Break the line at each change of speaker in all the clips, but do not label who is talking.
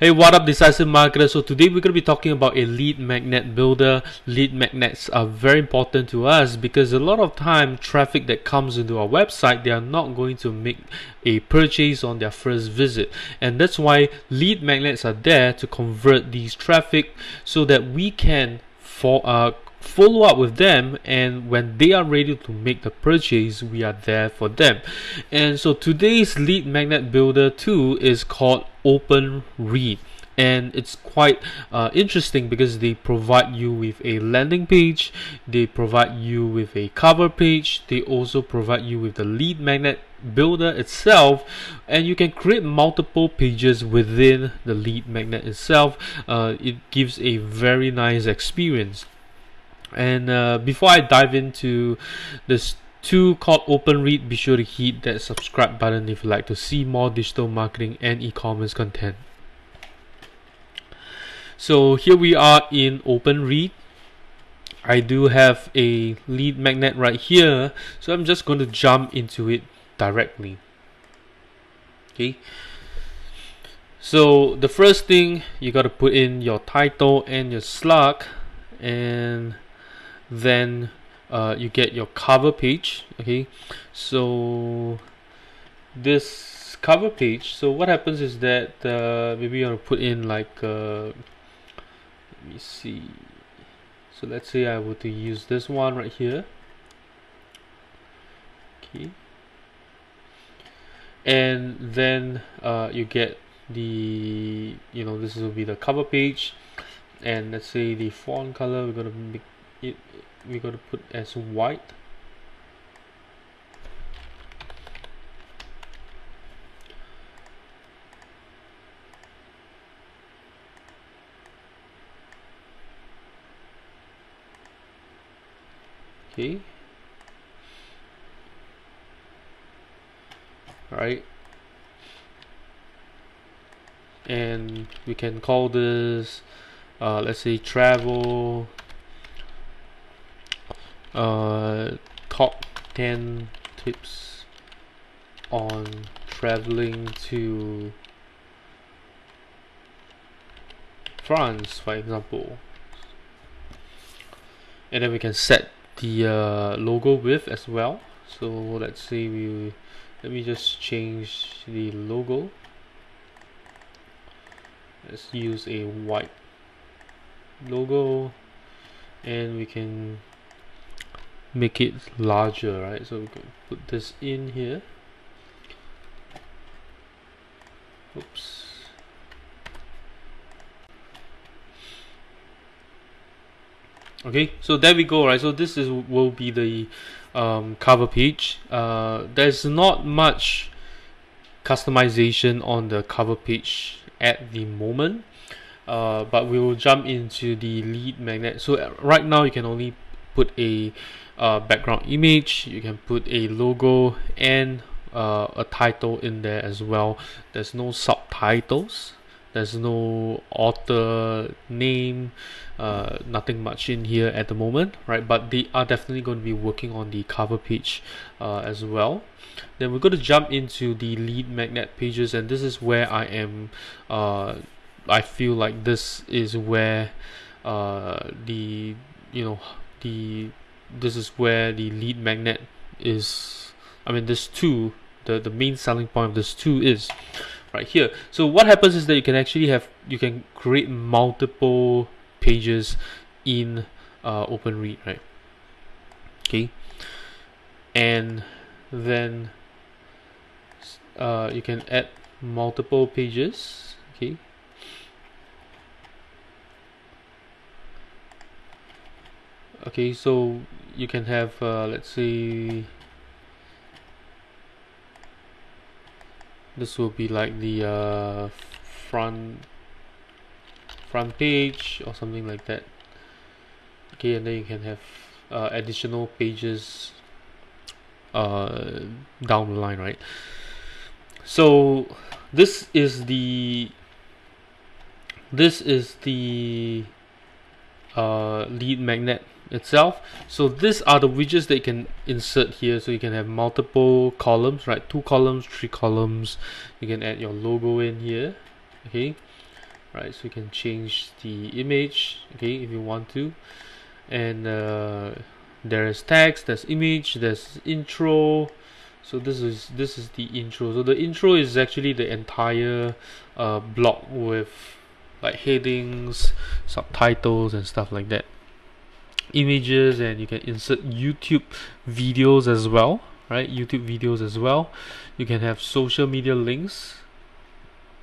Hey, what up, decisive marketer? So today we're going to be talking about a lead magnet builder. Lead magnets are very important to us because a lot of time traffic that comes into our website, they are not going to make a purchase on their first visit. And that's why lead magnets are there to convert these traffic so that we can for uh, follow up with them and when they are ready to make the purchase we are there for them. And so today's lead magnet builder 2 is called open read. And it's quite uh, interesting because they provide you with a landing page they provide you with a cover page they also provide you with the lead magnet builder itself and you can create multiple pages within the lead magnet itself uh, it gives a very nice experience and uh, before I dive into this two called OpenRead, be sure to hit that subscribe button if you like to see more digital marketing and e-commerce content. So here we are in OpenRead. I do have a lead magnet right here, so I'm just going to jump into it directly. Okay. So the first thing you got to put in your title and your slug and then uh, you get your cover page okay so this cover page so what happens is that uh, maybe you want to put in like uh, let me see so let's say I were to use this one right here okay and then uh, you get the you know this will be the cover page. And let's say the font color we're going to make it we got to put as white. Okay right? And we can call this uh, let's say travel uh, top 10 tips on traveling to France for example. And then we can set the uh, logo width as well. So let's say we let me just change the logo. Let's use a white logo and we can make it larger right? So we can put this in here. Oops okay so there we go right? So this is will be the um, cover page. Uh, there's not much customization on the cover page at the moment. Uh, but we will jump into the lead magnet. So uh, right now you can only put a uh, background image. You can put a logo and uh, a title in there as well. There's no subtitles there's no author name uh, nothing much in here at the moment right? But they are definitely going to be working on the cover page uh, as well. Then we're going to jump into the lead magnet pages and this is where I am uh, I feel like this is where uh, the you know the this is where the lead magnet is I mean this two the the main selling point of this two is right here. So what happens is that you can actually have you can create multiple pages in uh, OpenRead right? Okay. And then uh, you can add multiple pages. Okay. Okay so you can have uh, let's say this will be like the uh, front front page or something like that. Okay and then you can have uh, additional pages uh, down the line right? So this is the this is the uh, lead magnet itself. So these are the widgets that you can insert here. So you can have multiple columns right? Two columns three columns. You can add your logo in here okay? Right so you can change the image okay if you want to. And uh, there is text there's image there's intro. So this is this is the intro. So the intro is actually the entire uh, block with like headings subtitles and stuff like that images and you can insert YouTube videos as well right? YouTube videos as well. You can have social media links.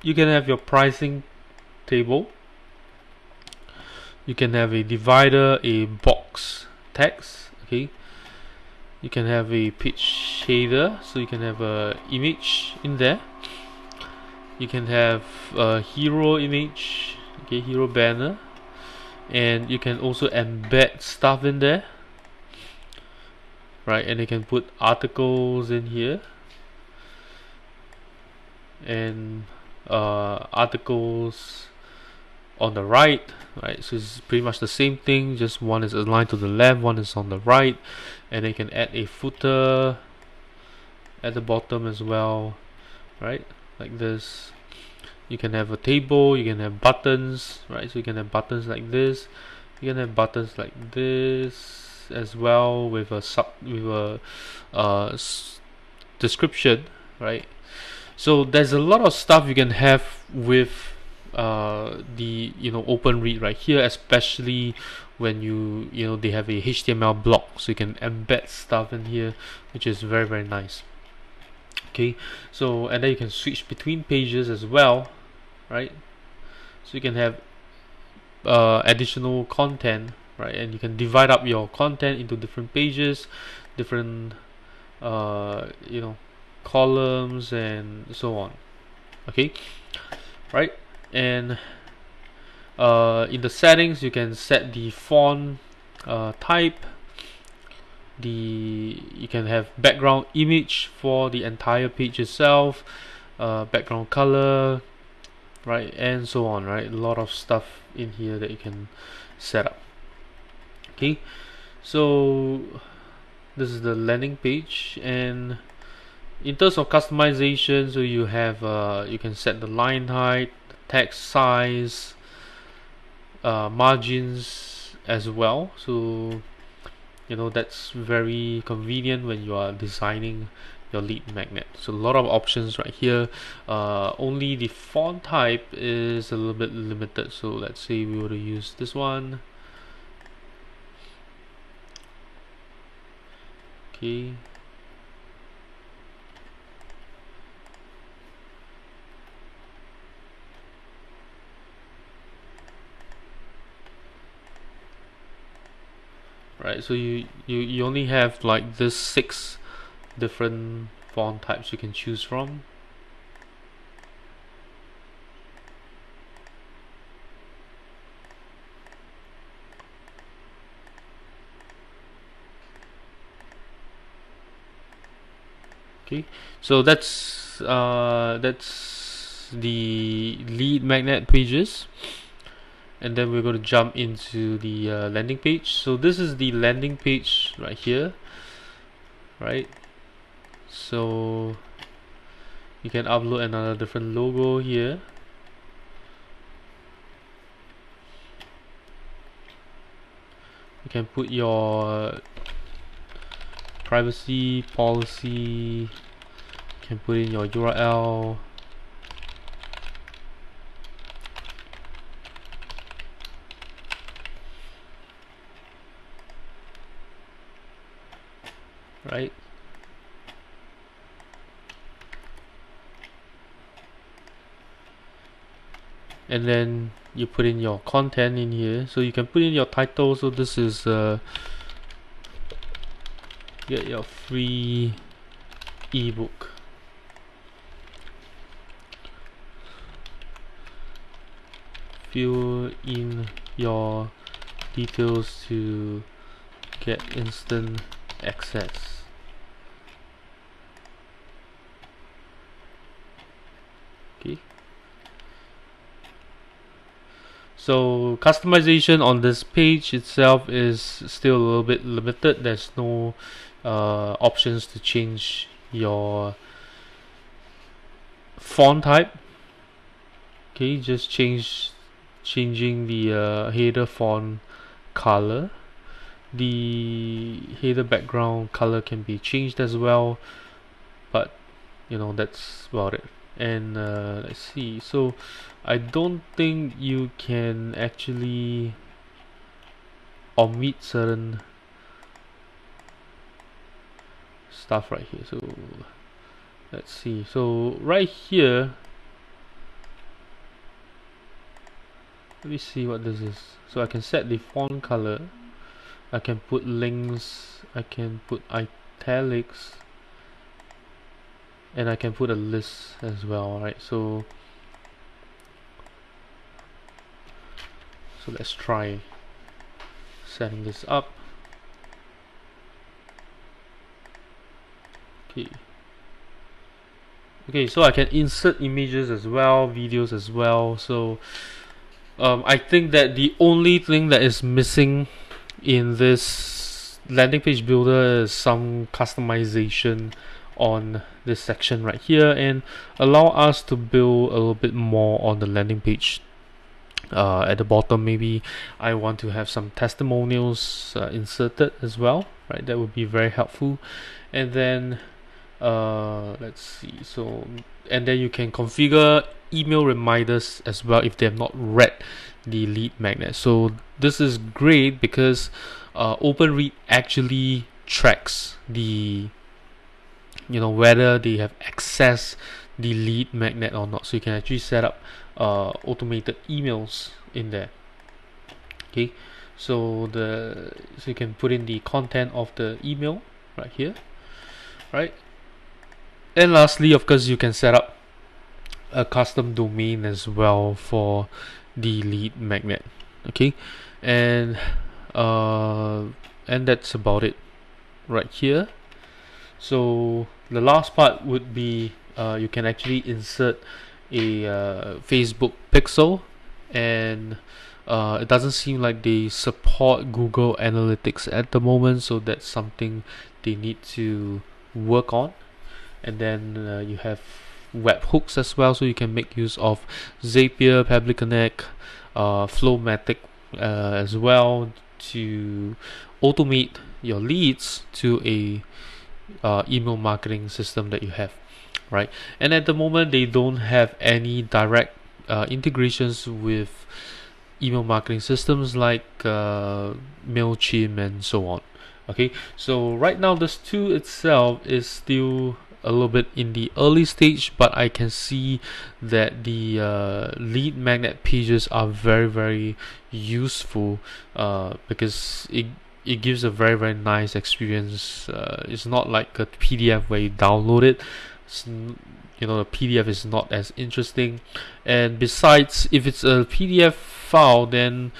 You can have your pricing table. You can have a divider a box text okay? You can have a pitch shader so you can have a image in there. You can have a hero image okay? Hero banner and you can also embed stuff in there. Right and you can put articles in here. And uh, articles on the right right? So it's pretty much the same thing just one is aligned to the left one is on the right. And you can add a footer at the bottom as well right? Like this you can have a table you can have buttons right? So you can have buttons like this you can have buttons like this as well with a sub with a uh, description right? So there's a lot of stuff you can have with uh, the you know OpenRead right here especially when you you know they have a HTML block. So you can embed stuff in here which is very very nice okay so and then you can switch between pages as well right? So you can have uh, additional content right? And you can divide up your content into different pages different uh, you know columns and so on. Okay right? And uh, in the settings you can set the font uh, type the you can have background image for the entire page itself uh, background color right and so on right? A lot of stuff in here that you can set up. Okay so this is the landing page and in terms of customization so you have uh, you can set the line height text size uh, margins as well. So you know that's very convenient when you are designing your lead magnet. So a lot of options right here. Uh, only the font type is a little bit limited. So let's say we were to use this one. Okay right? So you, you you only have like this six different font types you can choose from. Okay so that's uh, that's the lead magnet pages and then we're going to jump into the uh, landing page. So this is the landing page right here right? So you can upload another different logo here. You can put your privacy policy. You can put in your URL right? And then you put in your content in here. So you can put in your title. So this is uh, get your free ebook. Fill in your details to get instant access okay. So customization on this page itself is still a little bit limited. There's no uh, options to change your font type. Okay just change changing the uh, header font color the header background color can be changed as well but you know that's about it. And uh, let's see. So I don't think you can actually omit certain stuff right here. So let's see. So right here let me see what this is. So I can set the font color I can put links I can put italics and I can put a list as well right? So so let's try setting this up. Okay. Okay so I can insert images as well videos as well. So um, I think that the only thing that is missing in this landing page builder is some customization on this section right here and allow us to build a little bit more on the landing page uh, at the bottom. Maybe I want to have some testimonials uh, inserted as well right? That would be very helpful. And then uh, let's see. So and then you can configure email reminders as well if they have not read the lead magnet. So this is great because uh, OpenRead actually tracks the you know whether they have accessed the lead magnet or not. So you can actually set up uh, automated emails in there. Okay. So the so you can put in the content of the email right here. Right. And lastly of course you can set up a custom domain as well for the lead magnet. Okay? And uh, and that's about it right here. So the last part would be uh, you can actually insert a uh, Facebook pixel and uh, it doesn't seem like they support Google Analytics at the moment so that's something they need to work on. And then uh, you have webhooks as well so you can make use of Zapier, Pabbly Connect, uh, Flowmattic uh, as well to automate your leads to a uh, email marketing system that you have right? And at the moment they don't have any direct uh, integrations with email marketing systems like uh, MailChimp and so on okay? So right now this tool itself is still a little bit in the early stage but I can see that the uh, lead magnet pages are very very useful uh, because it it gives a very very nice experience. Uh, it's not like a PDF where you download it. It's, you know the PDF is not as interesting. And besides if it's a PDF file then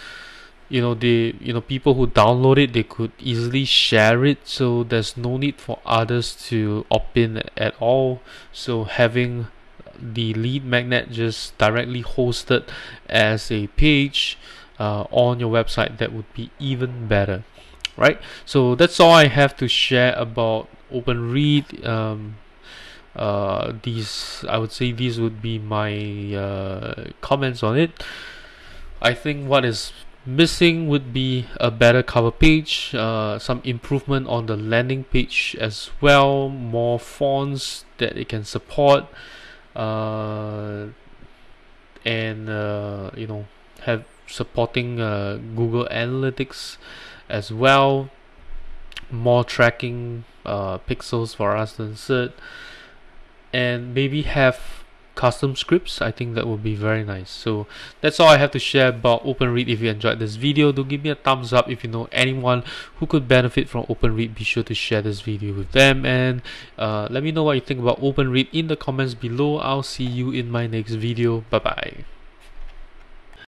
you know they you know people who download it they could easily share it so there's no need for others to opt in at all. So having the lead magnet just directly hosted as a page uh, on your website that would be even better right? So that's all I have to share about OpenRead. Um, uh, these I would say these would be my uh, comments on it. I think what is missing would be a better cover page uh, some improvement on the landing page as well more fonts that it can support uh, and uh, you know have supporting uh, Google Analytics as well. More tracking uh, pixels for us to insert. And maybe have custom scripts I think that would be very nice. So that's all I have to share about OpenRead if you enjoyed this video. Do give me a thumbs up if you know anyone who could benefit from OpenRead. Be sure to share this video with them. And uh, let me know what you think about OpenRead in the comments below. I'll see you in my next video. Bye bye